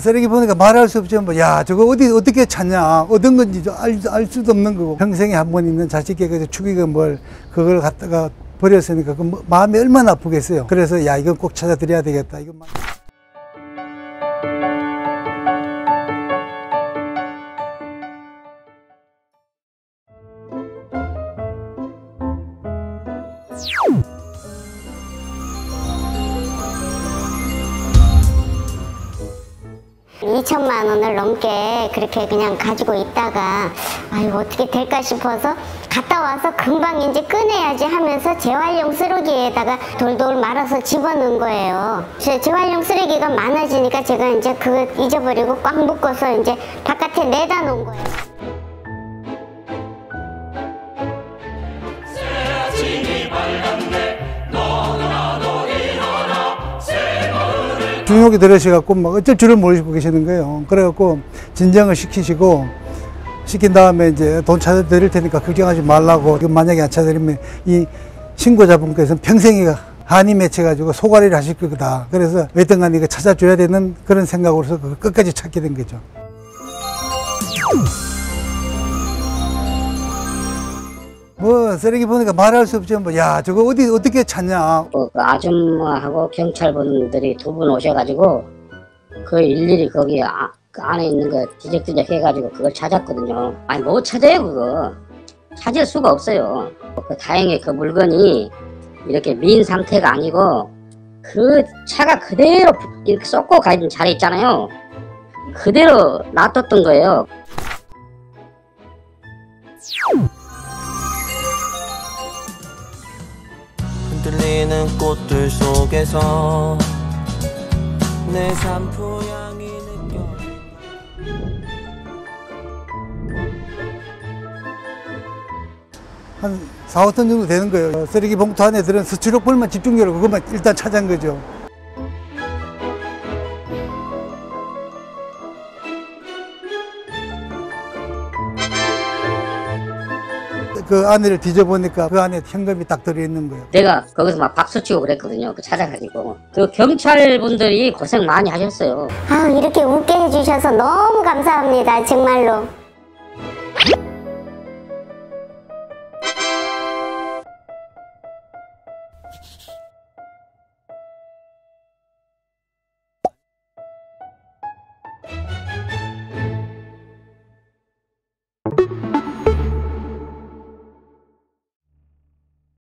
쓰레기 보니까 말할 수 없죠. 뭐, 야, 저거 어디, 어떻게 찾냐. 얻은 건지 좀 알, 알 수도 없는 거고. 평생에 한 번 있는 자식에게 그 축의금 뭘, 그걸 갖다가 버렸으니까 그 뭐- 마음이 얼마나 아프겠어요. 그래서 야, 이건 꼭 찾아드려야 되겠다. 이건 막- 이천만 원을 넘게 그렇게 그냥 가지고 있다가 아유 어떻게 될까 싶어서 갔다 와서 금방 이제 꺼내야지 하면서 재활용 쓰레기에다가 돌돌 말아서 집어넣은 거예요. 제 재활용 쓰레기가 많아지니까 제가 이제 그거 잊어버리고 꽉 묶어서 이제 바깥에 내다 놓은 거예요. 중욕이 들으셔갖고 막 어쩔 줄을 모르시고 계시는 거예요. 그래갖고 진정을 시키시고 시킨 다음에 이제 돈 찾아드릴 테니까 걱정하지 말라고. 만약에 안 찾아드리면 이 신고자분께서는 평생이 한이 맺혀가지고 소가리를 하실 거다. 그래서 왜든간 이거 찾아줘야 되는 그런 생각으로서 끝까지 찾게 된 거죠. 뭐 쓰레기 보니까 말할 수 없죠. 뭐야 저거 어디 어떻게 찾냐. 그 아줌마하고 경찰분들이 두 분 오셔가지고 그 일일이 거기 아, 그 안에 있는 거 뒤적뒤적 해가지고 그걸 찾았거든요. 아니 못 찾아요 그거. 찾을 수가 없어요. 그 다행히 그 물건이 이렇게 민 상태가 아니고 그 차가 그대로 이렇게 쏟고 가 있는 자리 있잖아요. 그대로 놔뒀던 거예요. 흔들리는 꽃들 속에서 내 산포향이 느껴 한 4, 5톤 정도 되는 거예요. 쓰레기 봉투 안에 들은 스티로폴만 집중적으로 그것만 일단 찾은 거죠. 그 안을 뒤져보니까 그 안에 현금이 딱 들어있는 거예요. 내가 거기서 막 박수 치고 그랬거든요. 그 찾아가지고. 그 경찰분들이 고생 많이 하셨어요. 아 이렇게 웃게 해주셔서 너무 감사합니다. 정말로.